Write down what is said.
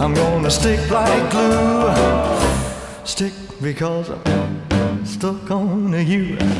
I'm gonna stick like glue. Stick because I'm stuck on you.